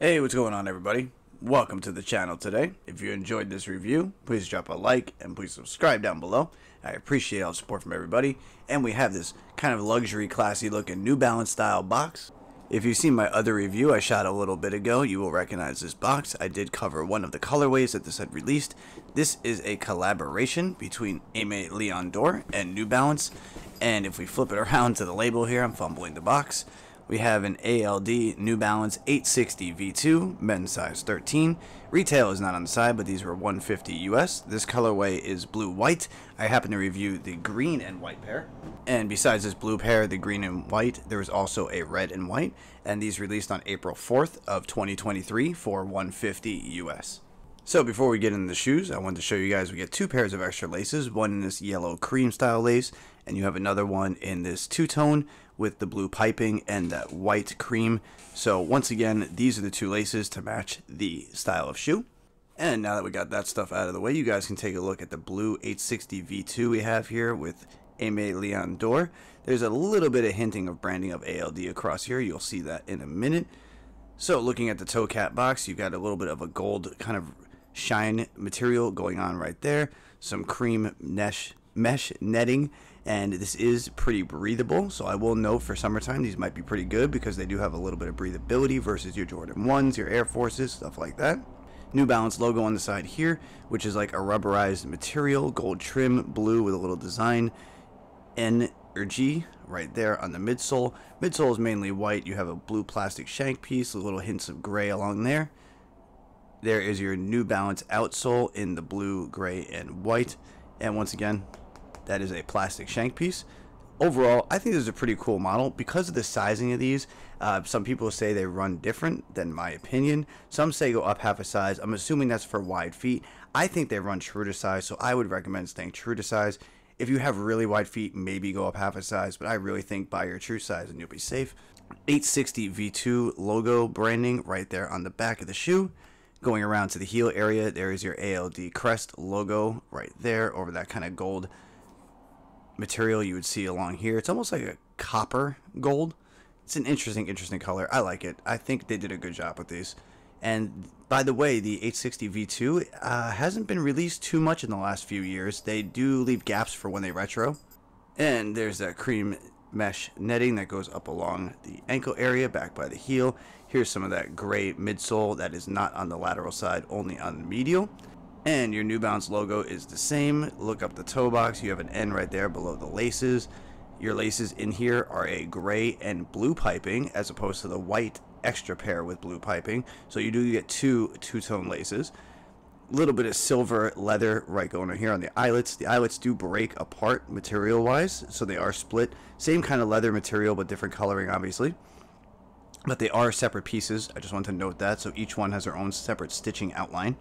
Hey, what's going on everybody? Welcome to the channel today. If you enjoyed this review, please drop a like and please subscribe down below. I appreciate all the support from everybody. And we have this kind of luxury, classy looking New Balance style box. If you've seen my other review I shot a little bit ago, you will recognize this box. I did cover one of the colorways that this had released. This is a collaboration between Aimé Leon Dore and New Balance. And if we flip it around to the label here, I'm fumbling the box we have an ALD New Balance 860 V2, men's size 13. Retail is not on the side, but these were 150 US. This colorway is blue-white. I happen to review the green and white pair. And besides this blue pair, the green and white, there is also a red and white. And these released on April 4th of 2023 for 150 US. So before we get into the shoes, I wanted to show you guys we get two pairs of extra laces, one in this yellow cream style lace, and you have another one in this two-tone with the blue piping and that white cream. So once again, these are the two laces to match the style of shoe. And now that we got that stuff out of the way, you guys can take a look at the blue 860 V2 we have here with Aimé Leon Dore. There's a little bit of hinting of branding of ALD across here. You'll see that in a minute. So looking at the toe cap box, you've got a little bit of a gold kind of shine material going on right there. Some cream mesh, mesh netting and this is pretty breathable. So I will note for summertime these might be pretty good because they do have a little bit of breathability versus your Jordan 1s your Air Forces stuff like that. New Balance logo on the side here which is like a rubberized material gold trim blue with a little design. N or G right there on the midsole. Midsole is mainly white. You have a blue plastic shank piece a little hints of gray along there there is your New Balance outsole in the blue gray and white and once again that is a plastic shank piece. Overall, I think this is a pretty cool model because of the sizing of these. Uh, some people say they run different than my opinion. Some say go up half a size. I'm assuming that's for wide feet. I think they run true to size, so I would recommend staying true to size. If you have really wide feet, maybe go up half a size, but I really think buy your true size and you'll be safe. 860 V2 logo branding right there on the back of the shoe. Going around to the heel area, there is your ALD crest logo right there over that kind of gold material you would see along here. It's almost like a copper gold. It's an interesting, interesting color. I like it. I think they did a good job with these. And by the way, the 860 V2 uh, hasn't been released too much in the last few years. They do leave gaps for when they retro. And there's that cream mesh netting that goes up along the ankle area back by the heel. Here's some of that gray midsole that is not on the lateral side, only on the medial. And your New Balance logo is the same. Look up the toe box. You have an N right there below the laces. Your laces in here are a gray and blue piping as opposed to the white extra pair with blue piping. So you do get two two-tone laces. Little bit of silver leather right going on here on the eyelets. The eyelets do break apart material-wise, so they are split. Same kind of leather material, but different coloring, obviously. But they are separate pieces. I just want to note that. So each one has their own separate stitching outline.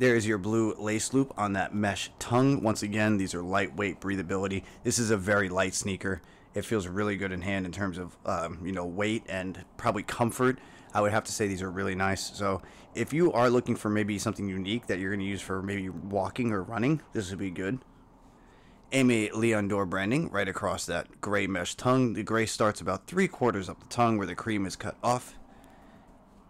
There is your blue lace loop on that mesh tongue. Once again, these are lightweight breathability. This is a very light sneaker. It feels really good in hand in terms of um, you know weight and probably comfort. I would have to say these are really nice. So if you are looking for maybe something unique that you're going to use for maybe walking or running, this would be good. Aimé Leon Dore branding right across that gray mesh tongue. The gray starts about three quarters up the tongue where the cream is cut off.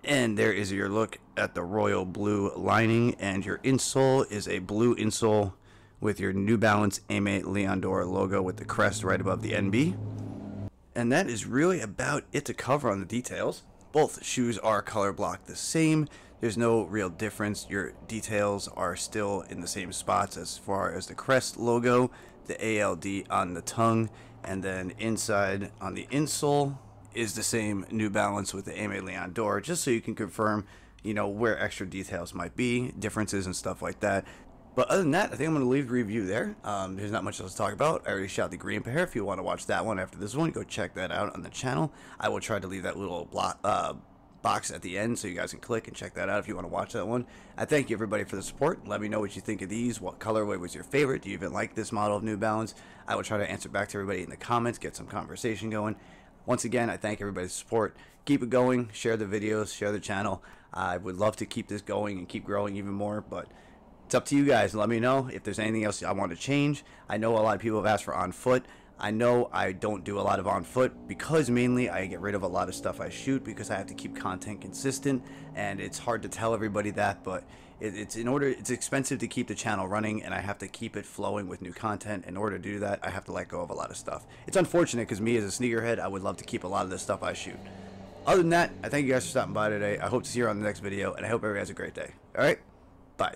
And there is your look at the royal blue lining, and your insole is a blue insole with your New Balance Aimé Leon Dore logo with the crest right above the NB. And that is really about it to cover on the details. Both shoes are color blocked the same. There's no real difference. Your details are still in the same spots as far as the crest logo, the ALD on the tongue, and then inside on the insole is the same New Balance with the Aimé Leon Dore, just so you can confirm, you know, where extra details might be, differences and stuff like that. But other than that, I think I'm going to leave the review there. Um, there's not much else to talk about. I already shot the green pair. If you want to watch that one after this one, go check that out on the channel. I will try to leave that little block, uh, box at the end so you guys can click and check that out if you want to watch that one. I thank you everybody for the support. Let me know what you think of these. What colorway was your favorite? Do you even like this model of New Balance? I will try to answer back to everybody in the comments, get some conversation going. Once again, I thank everybody's support. Keep it going. Share the videos. Share the channel. I would love to keep this going and keep growing even more, but it's up to you guys. Let me know if there's anything else I want to change. I know a lot of people have asked for on foot. I know I don't do a lot of on foot because mainly I get rid of a lot of stuff I shoot because I have to keep content consistent and it's hard to tell everybody that but it, it's in order it's expensive to keep the channel running and I have to keep it flowing with new content in order to do that I have to let go of a lot of stuff it's unfortunate because me as a sneakerhead I would love to keep a lot of the stuff I shoot other than that I thank you guys for stopping by today I hope to see you on the next video and I hope everybody has a great day alright bye